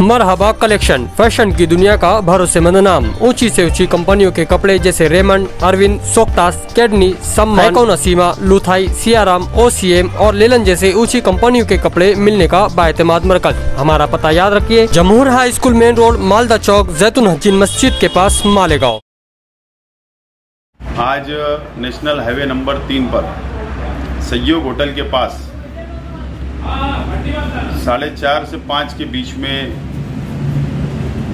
मरहबा collection fashion की दुनिया का भरोसेमंद नाम। ऊँची से ऊँची कंपनियों के कपड़े जैसे रेमंड अरविंद सोक्टास कैडनी सम्मान। नसीमा लुथाई सियाराम ओसीएम और लेलन जैसे ऊँची कंपनियों के कपड़े मिलने का बाएतमाद मरकज। हमारा पता याद रखिए Jamhoor high school main road Malda Chowk जैतून हजीन मस्जिद के पास मालेगांव। आज नेशनल हाईवे नंबर तीन पर सयोग होटल के पास साढ़े चार से पाँच के बीच में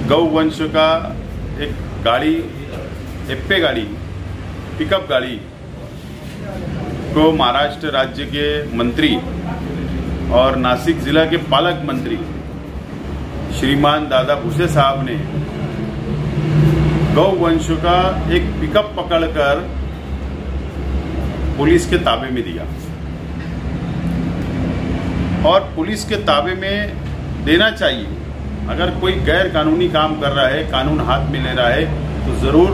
गौ वंश का एक गाड़ी एप्पे गाड़ी पिकअप गाड़ी को महाराष्ट्र राज्य के मंत्री और नासिक जिला के पालक मंत्री श्रीमान दादा भूसे साहब ने गौ वंश का एक पिकअप पकड़कर पुलिस के ताबे में दिया। और पुलिस के ताबे में देना चाहिए। अगर कोई गैर कानूनी काम कर रहा है, कानून हाथ में ले रहा है तो ज़रूर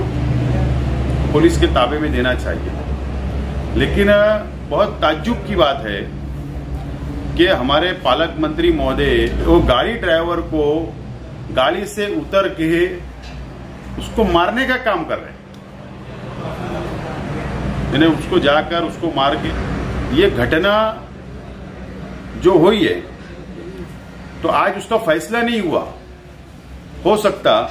पुलिस के ताबे में देना चाहिए। लेकिन बहुत ताज्जुब की बात है कि हमारे पालक मंत्री महोदय, वो गाड़ी ड्राइवर को गाड़ी से उतर के उसको मारने का काम कर रहे हैं। यानी उसको जाकर उसको मार के, ये घटना जो हुई है तो आज उसका फैसला नहीं हुआ। हो सकता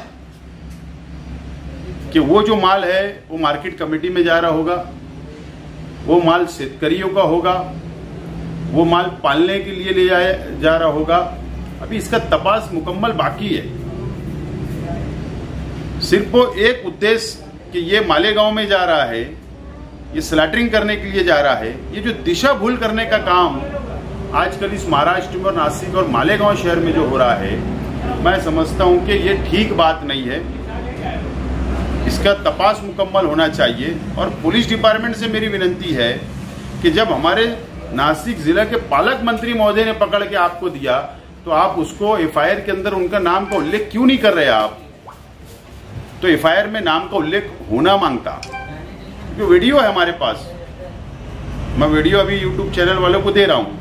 कि वो जो माल है, वो मार्केट कमेटी में जा रहा होगा, वो माल शेतकरियों का होगा, वो माल पालने के लिए ले जाया जा रहा होगा। अभी इसका तपास मुकम्मल बाकी है। सिर्फ़ वो एक उद्देश्य कि ये मालेगांव में जा रहा है, ये स्लैटरिंग करने के लिए जा रहा है, ये जो दिशा भूल करने का काम आजकल इस महाराष्ट्र में और नासिक और मालेगांव शहर में जो हो रहा है, मैं समझता हूँ कि ये ठीक बात नहीं है। इसका तपास मुकम्मल होना चाहिए और पुलिस डिपार्टमेंट से मेरी विनंती है कि जब हमारे नासिक जिला के पालक मंत्री महोदय ने पकड़ के आपको दिया तो आप उसको एफआईआर के अंदर उनका नाम का उल्लेख क्यों नहीं कर रहे आप? तो एफआईआर में नाम का उल्लेख होना माँगता। क्योंकि वीडियो है हमारे पास। मैं वीडियो अभी यूट्यूब चैनल वालों को दे रहा हूँ।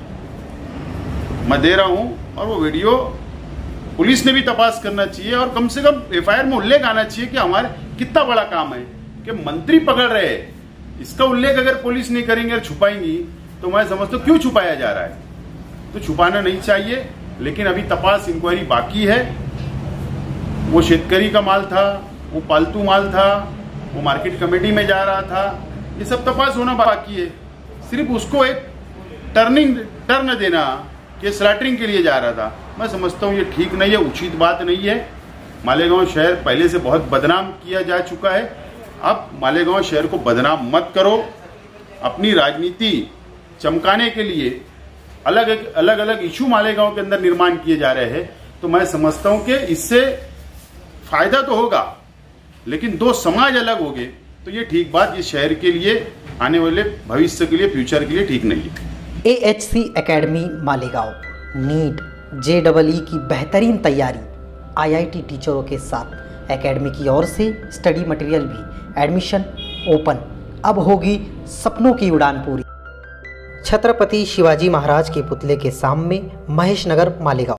मैं दे रहा हूँ और वो वीडियो पुलिस ने भी तपास करना चाहिए और कम से कम एफआईआर में उल्लेख आना चाहिए कि हमारे कितना बड़ा काम है कि मंत्री पकड़ रहे इसका उल्लेख अगर पुलिस नहीं करेंगे और छुपाएँगी तो मैं समझता हूँ क्यों छुपाया जा रहा है। तो छुपाना नहीं चाहिए, लेकिन अभी तपास इंक्वायरी बाकी है। वो शेतकरी का माल था, वो पालतू माल था, वो मार्केट कमेटी में जा रहा था। ये सब तपास होना बाकी है। सिर्फ़ उसको एक टर्निंग टर्न देना कि स्लैटरिंग के लिए जा रहा था। मैं समझता हूँ ये ठीक नहीं है, उचित बात नहीं है। मालेगांव शहर पहले से बहुत बदनाम किया जा चुका है। अब मालेगांव शहर को बदनाम मत करो। अपनी राजनीति चमकाने के लिए अलग अलग अलग इशू मालेगांव के अंदर निर्माण किए जा रहे हैं। तो मैं समझता हूँ कि इससे फ़ायदा तो होगा, लेकिन दो समाज अलग हो गए तो ये ठीक बात ये शहर के लिए, आने वाले भविष्य के लिए फ्यूचर के लिए ठीक नहीं है। A H C academy Malegaon. NEET J double E की बेहतरीन तैयारी। आईआईटी टीचरों के साथ। एकेडमी की ओर से स्टडी मटेरियल भी। एडमिशन ओपन अब होगी सपनों की उड़ान पूरी। छत्रपति शिवाजी महाराज के पुतले के सामने महेश नगर, मालेगांव।